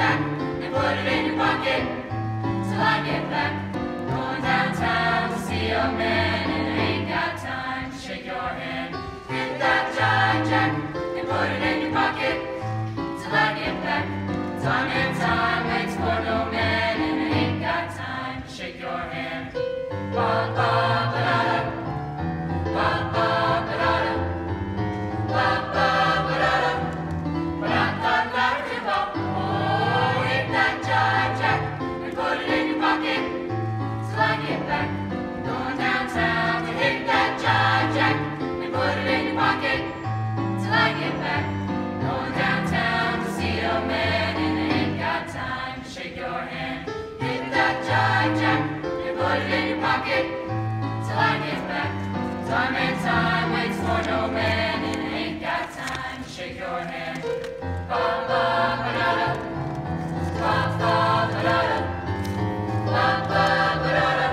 track and put it in your pocket till I get back. Going downtown to see a man. put it in your pocket till I get back. Time and time waits for no man, and ain't got time to shake your hand. Ba ba ba da da, ba ba ba da da, ba ba ba da da,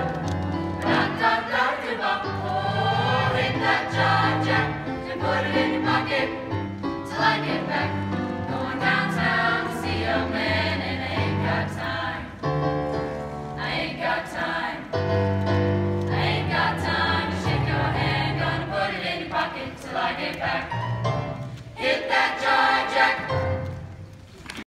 da da da da. Oh, that jack? Put it in your till I get back.